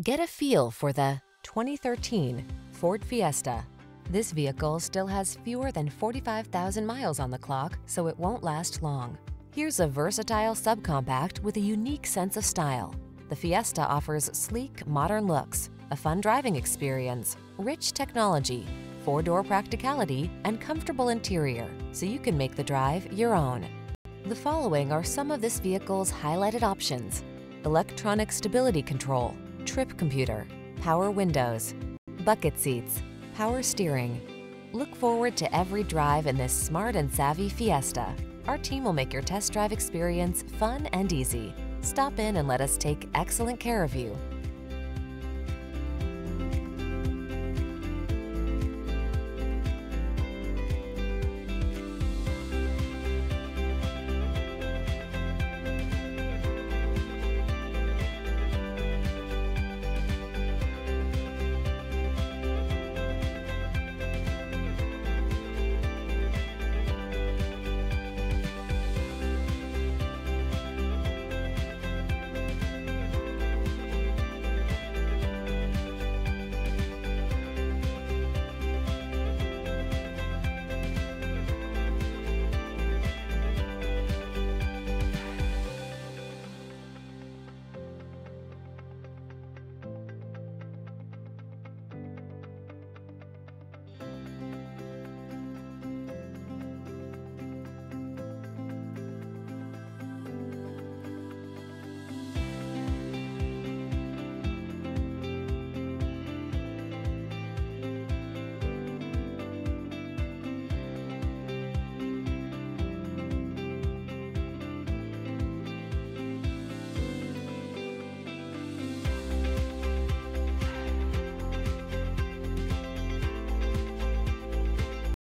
Get a feel for the 2013 Ford Fiesta. This vehicle still has fewer than 45,000 miles on the clock, so it won't last long. Here's a versatile subcompact with a unique sense of style. The Fiesta offers sleek, modern looks, a fun driving experience, rich technology, four-door practicality, and comfortable interior, so you can make the drive your own. The following are some of this vehicle's highlighted options. Electronic stability control, trip computer, power windows, bucket seats, power steering. Look forward to every drive in this smart and savvy Fiesta. Our team will make your test drive experience fun and easy. Stop in and let us take excellent care of you.